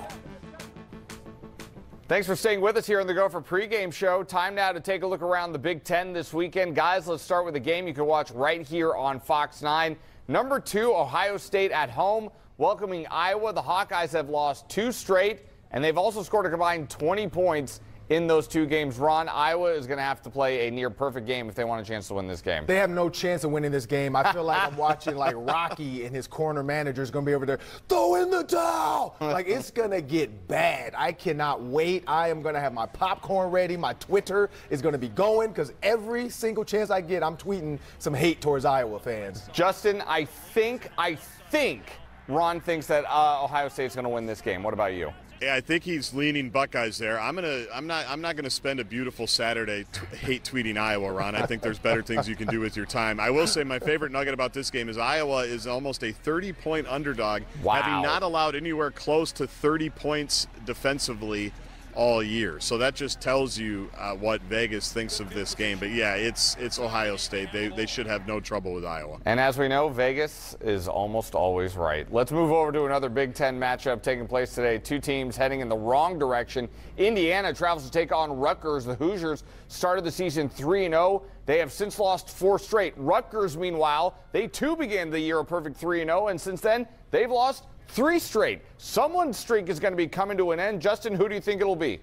Thanks for staying with us here on the Gopher pregame show. Time now to take a look around the Big Ten this weekend. Guys, let's start with a game you can watch right here on Fox 9. Number two, Ohio State at home welcoming Iowa. The Hawkeyes have lost two straight, and they've also scored a combined 20 points in those two games. Ron, Iowa is going to have to play a near perfect game if they want a chance to win this game. They have no chance of winning this game. I feel like I'm watching like Rocky and his corner manager is going to be over there, throw in the towel. Like it's going to get bad. I cannot wait. I am going to have my popcorn ready. My Twitter is going to be going because every single chance I get, I'm tweeting some hate towards Iowa fans. Justin, I think, I think Ron thinks that uh, Ohio State's going to win this game. What about you? Yeah, I think he's leaning Buckeyes there. I'm gonna. I'm not. I'm not gonna spend a beautiful Saturday t- hate tweeting Iowa, Ron. I think there's better things you can do with your time. I will say my favorite nugget about this game is Iowa is almost a 30-point underdog, wow. having not allowed anywhere close to 30 points defensively all year. So that just tells you uh, what Vegas thinks of this game. But yeah, it's it's Ohio State. They, they should have no trouble with Iowa. And as we know, Vegas is almost always right. Let's move over to another Big Ten matchup taking place today. Two teams heading in the wrong direction. Indiana travels to take on Rutgers. The Hoosiers started the season 3 0. They have since lost four straight. Rutgers, meanwhile, they too began the year a perfect 3 0, and since then, they've lost Three straight. Someone's streak is going to be coming to an end. Justin, who do you think it'll be?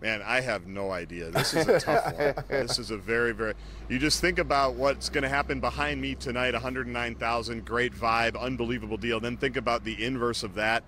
Man, I have no idea. This is a tough one. [LAUGHS] This is a very, very. You just think about what's going to happen behind me tonight 109,000, great vibe, unbelievable deal. Then think about the inverse of that.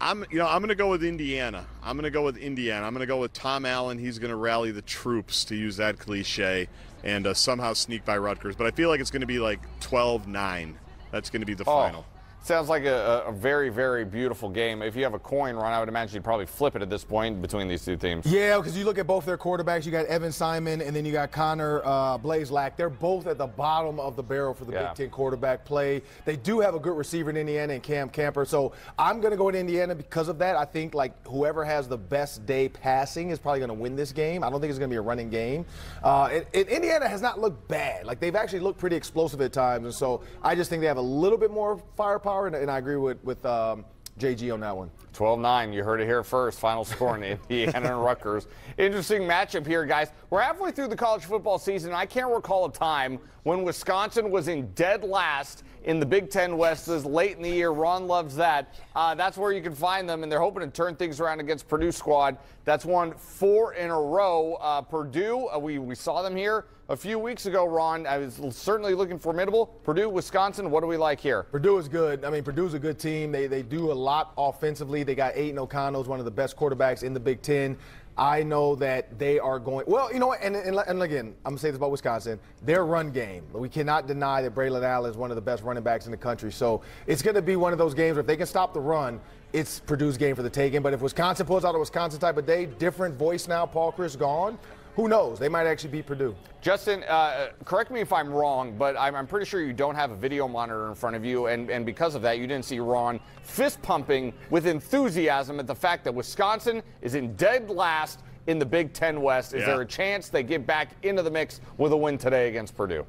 I'm, you know, I'm going to go with Indiana. I'm going to go with Indiana. I'm going to go with Tom Allen. He's going to rally the troops, to use that cliche, and uh, somehow sneak by Rutgers. But I feel like it's going to be like 12 9. That's going to be the oh. final. Sounds like a, a, very, very beautiful game. If you have a coin run, I would imagine you'd probably flip it at this point between these two teams. Yeah, because you look at both their quarterbacks. You got Evan Simon and then you got Connor uh, Bazelak. They're both at the bottom of the barrel for the yeah. Big Ten quarterback play. They do have a good receiver in Indiana and Cam Camper. So I'm going to go with Indiana because of that. I think like whoever has the best day passing is probably going to win this game. I don't think it's going to be a running game. Uh, and, and Indiana has not looked bad. Like they've actually looked pretty explosive at times. And so I just think they have a little bit more firepower power, and, and I agree with with um, JG on that one. 12-9, you heard it here first. Final score in [LAUGHS] Indiana and Rutgers. Interesting matchup here, guys. We're halfway through the college football season. I can't recall a time when Wisconsin was in dead last in the Big Ten West late in the year. Ron loves that. Uh, that's where you can find them, and they're hoping to turn things around against Purdue squad. That's won four in a row. Uh, Purdue, uh, we, we saw them here a few weeks ago, Ron. I was certainly looking formidable. Purdue, Wisconsin, what do we like here? Purdue is good. I mean, Purdue's a good team. They, they do a lot offensively. They got Aidan O'Connell, one of the best quarterbacks in the Big Ten. I know that they are going. Well, you know what? And, and, and, again, I'm to say this about Wisconsin. Their run game. We cannot deny that Braylon Allen is one of the best running backs in the country. So it's going to be one of those games where if they can stop the run, it's Purdue's game for the taking. But if Wisconsin pulls out a Wisconsin type of day, different voice now, Paul Chryst gone who knows? They might actually beat Purdue. Justin, uh, correct me if I'm wrong, but I'm, I'm, pretty sure you don't have a video monitor in front of you, and, and because of that, you didn't see Ron fist pumping with enthusiasm at the fact that Wisconsin is in dead last in the Big Ten West. Is yeah. there a chance they get back into the mix with a win today against Purdue?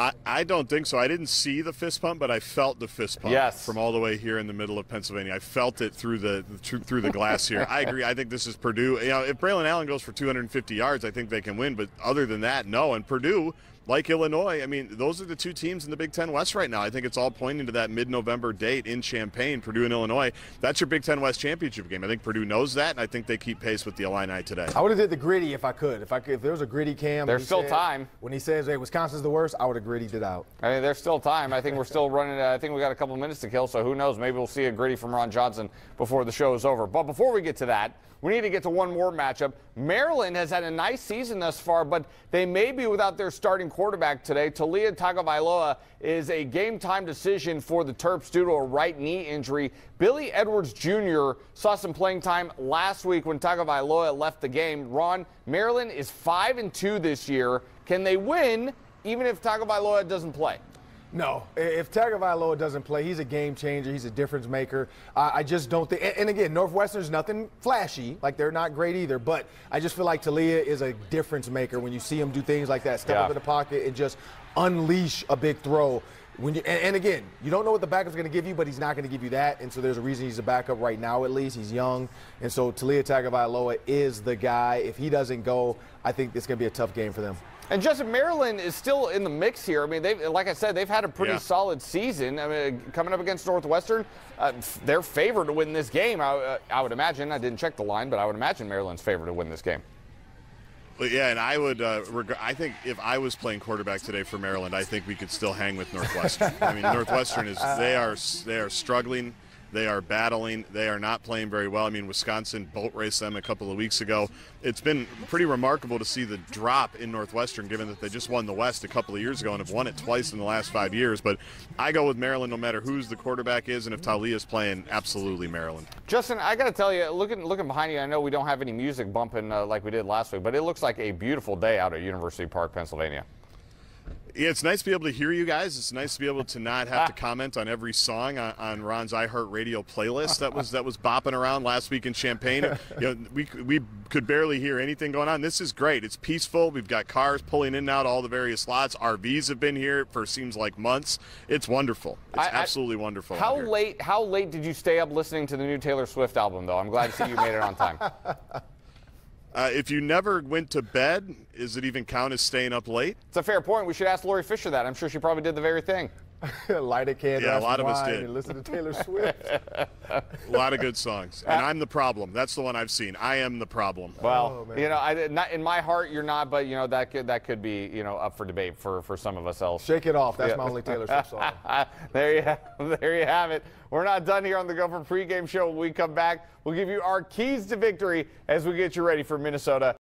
I, I don't think so. I didn't see the fist pump, but I felt the fist pump yes. from all the way here in the middle of Pennsylvania. I felt it through the through the glass here. I agree. I think this is Purdue. You know, if Braylon Allen goes for 250 yards, I think they can win. But other than that, no. And Purdue like Illinois, I mean, those are the two teams in the Big Ten West right now. I think it's all pointing to that mid-November date in Champaign, Purdue and Illinois. That's your Big Ten West championship game. I think Purdue knows that, and I think they keep pace with the Illini today. I would have did the gritty if I could. If I could, if there was a gritty cam. There's still said, time. When he says, "Hey, Wisconsin's the worst," I would have grittied it out. I mean, there's still time. I think we're still running. Uh, I think we got a couple minutes to kill, so who knows? Maybe we'll see a gritty from Ron Johnson before the show is over. But before we get to that. We need to get to one more matchup. Maryland has had a nice season thus far, but they may be without their starting quarterback today. Talia Tagovailoa is a game time decision for the Terps due to a right knee injury. Billy Edwards Jr. saw some playing time last week when Tagovailoa left the game. Ron, Maryland is 5 and 2 this year. Can they win even if Tagovailoa doesn't play? No, if Tagovailoa doesn't play, he's a game changer. He's a difference maker. Uh, I just don't think. And again, Northwestern's nothing flashy. Like they're not great either. But I just feel like Taulia is a difference maker when you see him do things like that, step yeah. up in the pocket and just unleash a big throw. When you, and, and again, you don't know what the backup's going to give you, but he's not going to give you that. And so there's a reason he's a backup right now, at least. He's young. And so Taulia Tagovailoa is the guy. If he doesn't go, I think it's going to be a tough game for them. And Justin, Maryland is still in the mix here. I mean, they like I said, they've had a pretty Yeah. solid season. I mean, coming up against Northwestern, uh, they're favored to win this game. I, uh, I would imagine. I didn't check the line, but I would imagine Maryland's favored to win this game. Yeah, and I would. Uh, reg- I think if I was playing quarterback today for Maryland, I think we could still hang with Northwestern. I mean, Northwestern is they are they are struggling. They are battling. They are not playing very well. I mean, Wisconsin boat raced them a couple of weeks ago. It's been pretty remarkable to see the drop in Northwestern, given that they just won the West a couple of years ago and have won it twice in the last five years. But I go with Maryland no matter who's the quarterback is, and if Taulia is playing, absolutely Maryland. Justin, I got to tell you, looking looking behind you, I know we don't have any music bumping uh, like we did last week, but it looks like a beautiful day out at University Park, Pennsylvania. Yeah, it's nice to be able to hear you guys. It's nice to be able to not have to [LAUGHS] comment on every song on, on Ron's iHeartRadio playlist that was that was bopping around last week in Champaign. [LAUGHS] You know, we we could barely hear anything going on. This is great. It's peaceful. We've got cars pulling in and out all the various lots. RVs have been here for seems like months. It's wonderful. It's I- I- absolutely wonderful. How late? How late did you stay up listening to the new Taylor Swift album, though? I'm glad to see you made it on time. [LAUGHS] Uh, if you never went to bed, is it even count as staying up late? It's a fair point. We should ask Lori Fisher that. I'm sure she probably did the very thing. [LAUGHS] Light a candle, Yeah, a lot of us did. and listen to Taylor Swift. [LAUGHS] A lot of good songs. And uh, I'm the problem. That's the one I've seen. I am the problem. Well, Oh, you know, I, not in my heart, you're not, but you know that could that could be you know up for debate for for some of us else. Shake it off. That's Yeah. my only Taylor Swift song. [LAUGHS] there you have, there you have it. We're not done here on the Gopher pregame show. When we come back, we'll give you our keys to victory as we get you ready for Minnesota.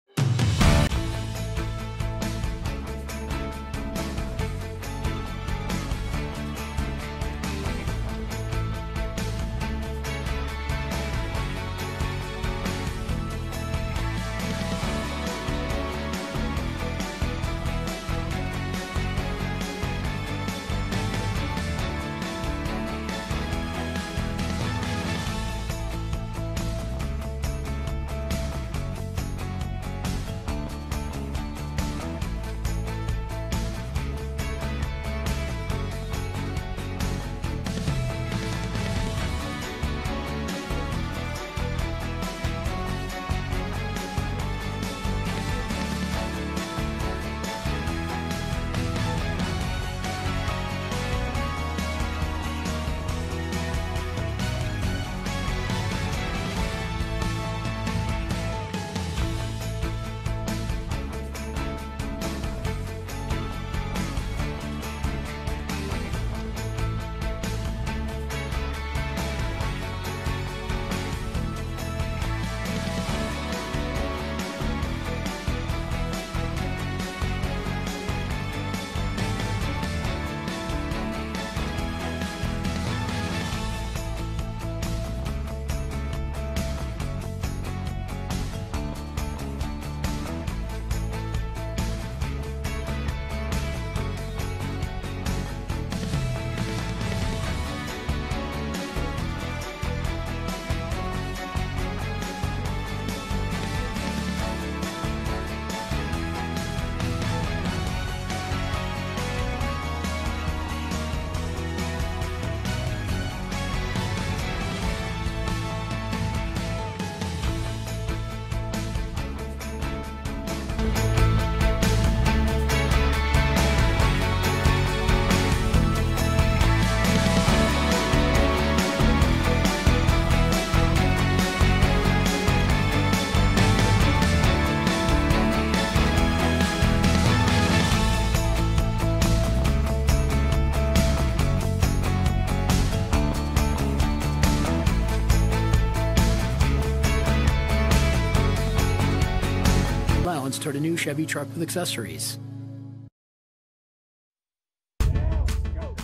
Allowance toward a new Chevy truck with accessories.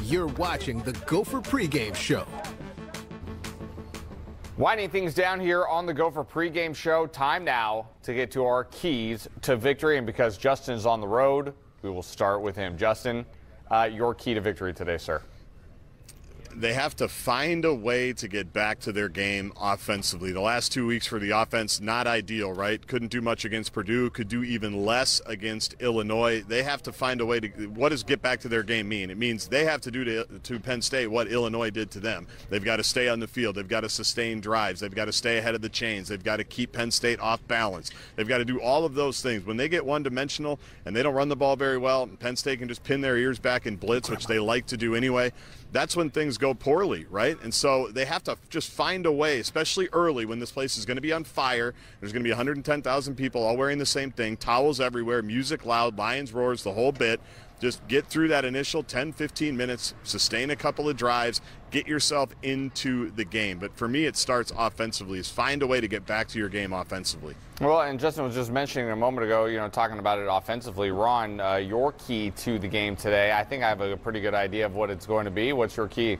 You're watching the Gopher pregame show. Winding things down here on the Gopher pregame show. Time now to get to our keys to victory. And because Justin is on the road, we will start with him. Justin, uh, your key to victory today, sir. They have to find a way to get back to their game offensively. The last two weeks for the offense, not ideal, right? Couldn't do much against Purdue, could do even less against Illinois. They have to find a way to. What does get back to their game mean? It means they have to do to, to Penn State what Illinois did to them. They've got to stay on the field. They've got to sustain drives. They've got to stay ahead of the chains. They've got to keep Penn State off balance. They've got to do all of those things. When they get one dimensional and they don't run the ball very well, Penn State can just pin their ears back and blitz, which they like to do anyway that's when things go poorly, right? And so they have to just find a way, especially early when this place is going to be on fire. There's going to be 110,000 people all wearing the same thing, towels everywhere, music loud, lions roars, the whole bit. Just get through that initial 10, 15 minutes, sustain a couple of drives, get yourself into the game. But for me, it starts offensively, is find a way to get back to your game offensively. Well, and Justin was just mentioning a moment ago, you know, talking about it offensively. Ron, uh, your key to the game today, I think I have a pretty good idea of what it's going to be. What's your key?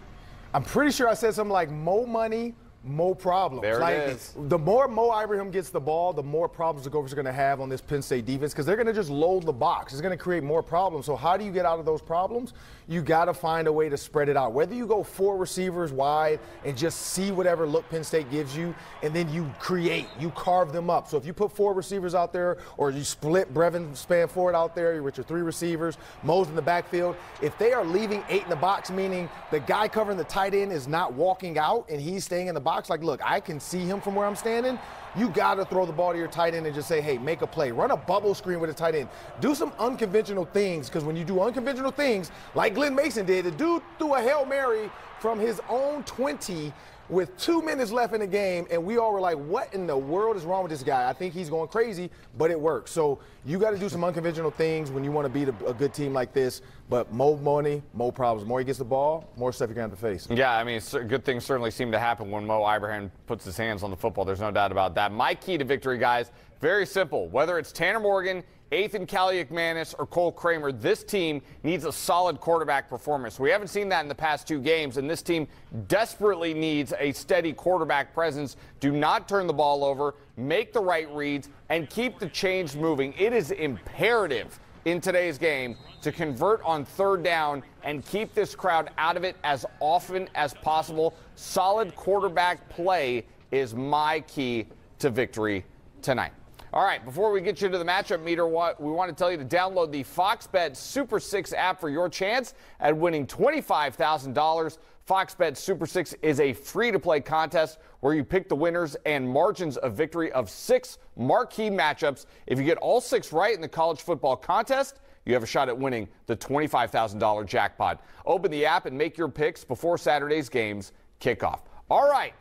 I'm pretty sure I said something like more money, more problems. There like, it is. The more Mo Ibrahim gets the ball, the more problems the Gophers are going to have on this Penn State defense because they're going to just load the box. It's going to create more problems. So how do you get out of those problems? You got to find a way to spread it out. Whether you go four receivers wide and just see whatever look Penn State gives you, and then you create, you carve them up. So if you put four receivers out there, or you split Brevin Spann-Ford out there with your three receivers, Mo's in the backfield, if they are leaving eight in the box, meaning the guy covering the tight end is not walking out and he's staying in the box, like, look, I can see him from where I'm standing you got to throw the ball to your tight end and just say, hey, make a play. Run a bubble screen with a tight end. Do some unconventional things because when you do unconventional things, like Glen Mason did, the dude threw a Hail Mary from his own 20 with two minutes left in the game, and we all were like, what in the world is wrong with this guy? I think he's going crazy, but it works. So you got to do some unconventional things when you want to beat a, a, good team like this. But more money, more problems. More he gets the ball, more stuff you're going to have to face. Yeah, I mean, good things certainly seem to happen when Mo Ibrahim puts his hands on the football. There's no doubt about that. My key to victory, guys, very simple. Whether it's Tanner Morgan, Athan Kaliakmanis or Cole Kramer, this team needs a solid quarterback performance. We haven't seen that in the past two games, and this team desperately needs a steady quarterback presence. Do not turn the ball over, make the right reads, and keep the chains moving. It is imperative in today's game to convert on third down and keep this crowd out of it as often as possible. Solid quarterback play is my key to victory tonight. All right, before we get you to the matchup meter, we want to tell you to download the Fox Bet Super 6 app for your chance at winning $25,000. Fox Bet Super 6 is a free to play contest where you pick the winners and margins of victory of six marquee matchups. If you get all six right in the college football contest, you have a shot at winning the $25,000 jackpot. Open the app and make your picks before Saturday's games kick off. All right.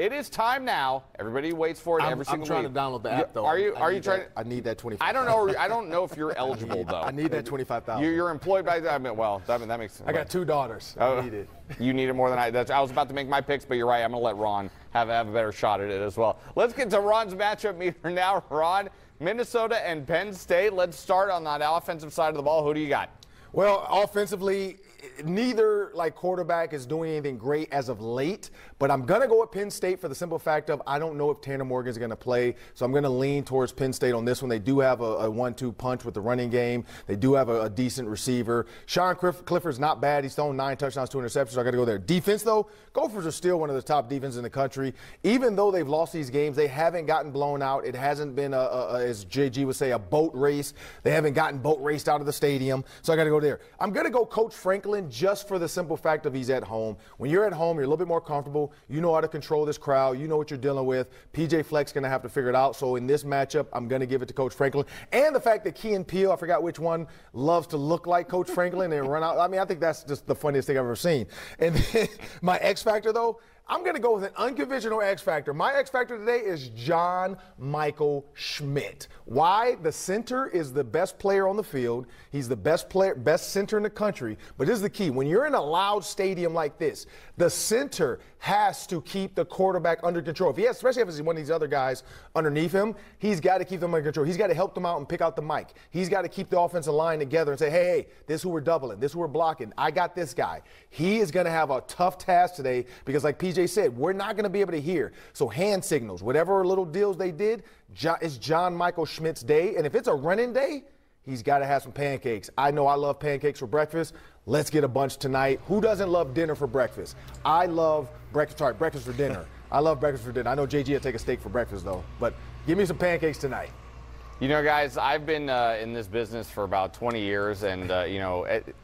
It is time now. Everybody waits for it I'm, every single I'm trying week. to download the app though. Are you? I are you trying? That, I need that twenty. I don't know. I don't know if you're eligible though. I need that twenty-five thousand. You're, you're employed by. I mean, well, that, that makes. Sense. I got two daughters. Oh, I need it. [LAUGHS] You need it more than I. That's, I was about to make my picks, but you're right. I'm going to let Ron have, have a better shot at it as well. Let's get to Ron's matchup meter [LAUGHS] now. Ron, Minnesota and Penn State. Let's start on that offensive side of the ball. Who do you got? Well, offensively, neither like quarterback is doing anything great as of late, but I'm gonna go with Penn State for the simple fact of I don't know if Tanner Morgan is gonna play, so I'm gonna lean towards Penn State on this one. They do have a, a one-two punch with the running game. They do have a, a decent receiver. Sean Clifford's not bad. He's thrown nine touchdowns, two interceptions. So I got to go there. Defense though, Gophers are still one of the top defenses in the country. Even though they've lost these games, they haven't gotten blown out. It hasn't been a, a, as JG would say a boat race. They haven't gotten boat raced out of the stadium. So I got to go there. I'm gonna go Coach Franklin just for the simple fact of he's at home. When you're at home, you're a little bit more comfortable. You know how to control this crowd. You know what you're dealing with. PJ Fleck's going to have to figure it out. So in this matchup, I'm going to give it to Coach Franklin. And the fact that Key and Peele, I forgot which one, loves to look like Coach Franklin and run out. I mean, I think that's just the funniest thing I've ever seen. And [LAUGHS] my X factor, though, I'm going to go with an unconventional X factor. My X factor today is John Michael Schmitz. Why? The center is the best player on the field. He's the best player, best center in the country. But this is the key. When you're in a loud stadium like this, the center has to keep the quarterback under control. If he has, especially if it's one of these other guys underneath him, he's got to keep them under control. He's got to help them out and pick out the mic. He's got to keep the offensive line together and say, hey, hey, this is who we're doubling. This is who we're blocking. I got this guy. He is going to have a tough task today because, like PJ said, we're not going to be able to hear. So hand signals, whatever little deals they did, it's John Michael Schmitz's day. And if it's a running day, He's got to have some pancakes. I know I love pancakes for breakfast. Let's get a bunch tonight. Who doesn't love dinner for breakfast? I love breakfast. Sorry, breakfast for dinner. [LAUGHS] I love breakfast for dinner. I know JG will take a steak for breakfast though, but give me some pancakes tonight. You know, guys, I've been uh, in this business for about 20 years, and uh, you know, it,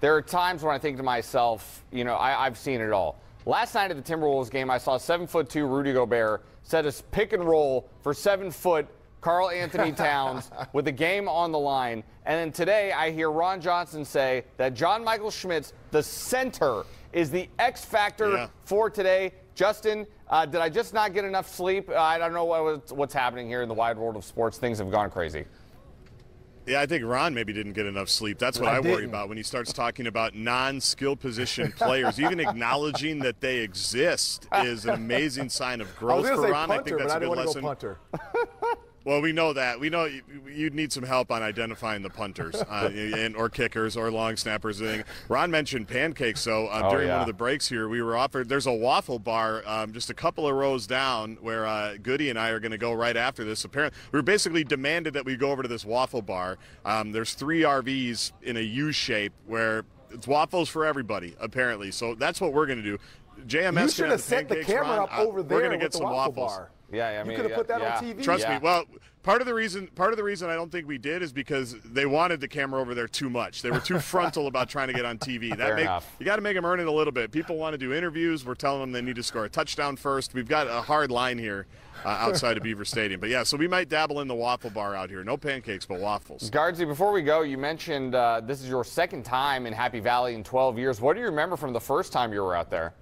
there are times when I think to myself, you know, I, have seen it all. Last night at the Timberwolves game, I saw seven foot two Rudy Gobert set a pick and roll for seven foot Karl-Anthony [LAUGHS] Towns with the game on the line. And then today I hear Ron Johnson say that John Michael Schmitz, the center, is the X factor yeah. for today. Justin, uh, did I just not get enough sleep? I don't know what, what's happening here in the wide world of sports. Things have gone crazy. Yeah, I think Ron maybe didn't get enough sleep. That's what I, I worry about when he starts talking about non-skill position players. Even [LAUGHS] acknowledging that they exist is an amazing sign of growth for Ron. Punter, I think that's a good lesson. [LAUGHS] Well, we know that. We know you'd need some help on identifying the punters uh, [LAUGHS] and, or kickers or long snappers. Ron mentioned pancakes. So uh, oh, during yeah. one of the breaks here, we were offered. There's a waffle bar um, just a couple of rows down where uh, Goody and I are going to go right after this. Apparently, we were basically demanded that we go over to this waffle bar. Um, there's three RVs in a U shape where it's waffles for everybody. Apparently, so that's what we're going to do. JMS you should have set the camera up over there. We're going to get some waffles. Bar. Yeah, I mean, you could have put that yeah. on TV. Trust yeah. me. Well, part of the reason part of the reason I don't think we did is because they wanted the camera over there too much. They were too [LAUGHS] frontal about trying to get on TV. That Fair make, enough. you got to make them earn it a little bit. People want to do interviews. We're telling them they need to score a touchdown first. We've got a hard line here. Uh, [LAUGHS] outside of Beaver Stadium. But yeah, so we might dabble in the waffle bar out here. No pancakes, but waffles. Guardsy, before we go, you mentioned uh, this is your second time in Happy Valley in 12 years. What do you remember from the first time you were out there?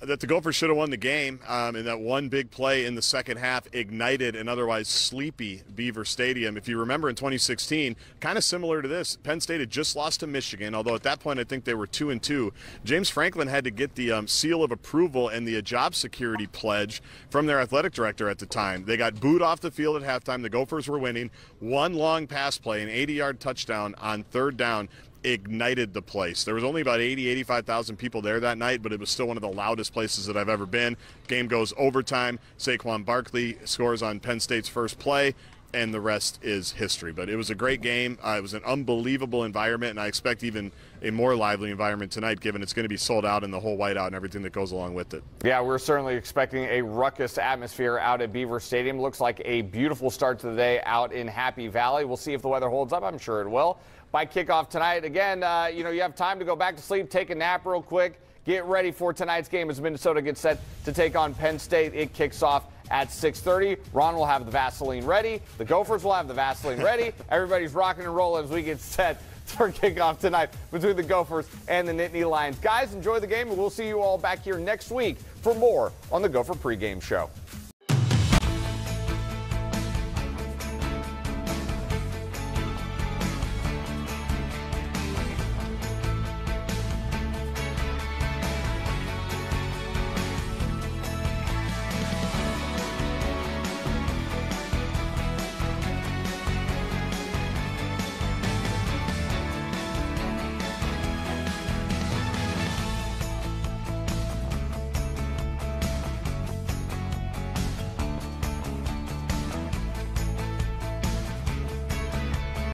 That the Gophers should have won the game, um, and that one big play in the second half ignited an otherwise sleepy Beaver Stadium. If you remember in 2016, kind of similar to this, Penn State had just lost to Michigan, although at that point I think they were two and two. James Franklin had to get the um, seal of approval and the job security pledge from their athletic director at the time. They got booed off the field at halftime. The Gophers were winning. One long pass play, an 80-yard touchdown on third down ignited the place. There was only about 80, 85,000 people there that night, but it was still one of the loudest places that I've ever been. Game goes overtime. Saquon Barkley scores on Penn State's first play, and the rest is history. But it was a great game. Uh, it was an unbelievable environment, and I expect even a more lively environment tonight, given it's going to be sold out in the whole whiteout and everything that goes along with it. Yeah, we're certainly expecting a ruckus atmosphere out at Beaver Stadium. Looks like a beautiful start to the day out in Happy Valley. We'll see if the weather holds up. I'm sure it will by kickoff tonight. Again, uh, you know, you have time to go back to sleep, take a nap real quick, get ready for tonight's game as Minnesota gets set to take on Penn State. It kicks off at 6:30. Ron will have the Vaseline ready. The Gophers will have the Vaseline ready. [LAUGHS] Everybody's rocking and rolling as we get set for kickoff tonight between the Gophers and the Nittany Lions. Guys, enjoy the game, and we'll see you all back here next week for more on the Gopher pregame show.